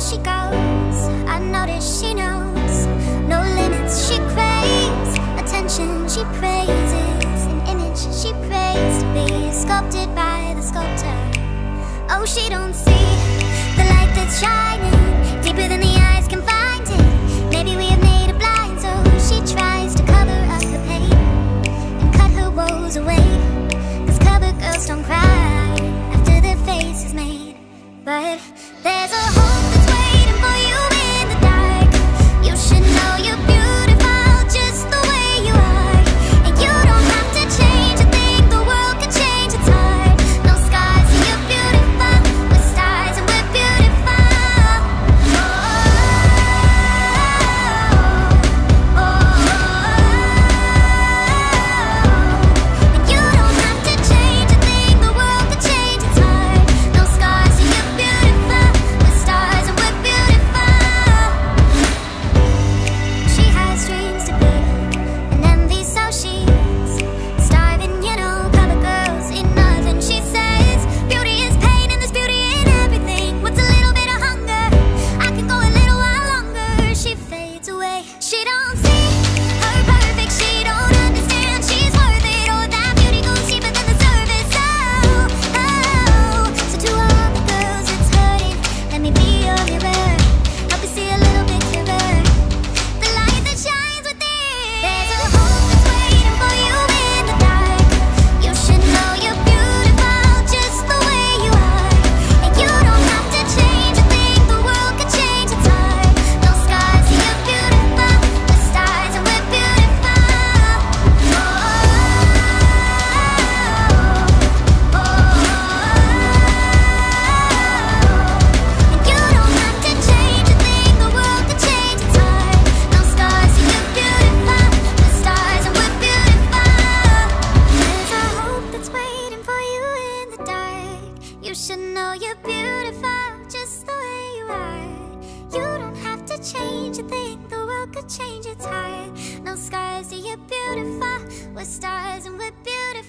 she goes. I notice she knows. No limits she craves. Attention she praises. An image she prays to be Sculpted by the sculptor. Oh, she don't see The light that's shining. Deeper than the eyes can find it. Maybe we have made her blind So she tries to cover up her pain And cut her woes away. Cause cover girls don't cry After their face is made. But there's a hole beautiful. We're stars and we're beautiful.